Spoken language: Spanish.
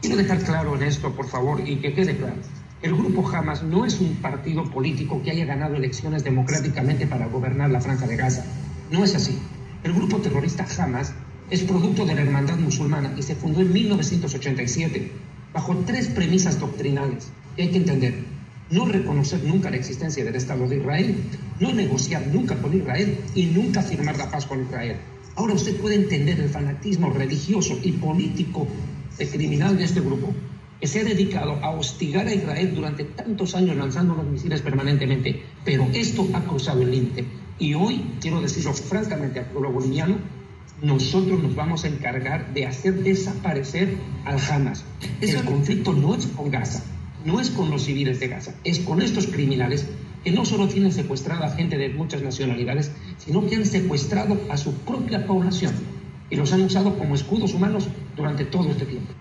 Quiero dejar claro en esto, por favor, y que quede claro. El grupo Hamas no es un partido político que haya ganado elecciones democráticamente para gobernar la franja de Gaza. No es así. El grupo terrorista Hamas es producto de la hermandad musulmana y se fundó en 1987 bajo tres premisas doctrinales que hay que entender. No reconocer nunca la existencia del Estado de Israel, no negociar nunca con Israel y nunca firmar la paz con Israel. Ahora usted puede entender el fanatismo religioso y político de criminal de este grupo que se ha dedicado a hostigar a Israel durante tantos años lanzando los misiles permanentemente, pero esto ha cruzado el límite. Y hoy, quiero decirlo francamente al pueblo boliviano, nosotros nos vamos a encargar de hacer desaparecer al Hamas. El conflicto no es con Gaza, no es con los civiles de Gaza, es con estos criminales que no solo tienen secuestrada gente de muchas nacionalidades, sino que han secuestrado a su propia población y los han usado como escudos humanos durante todo este tiempo.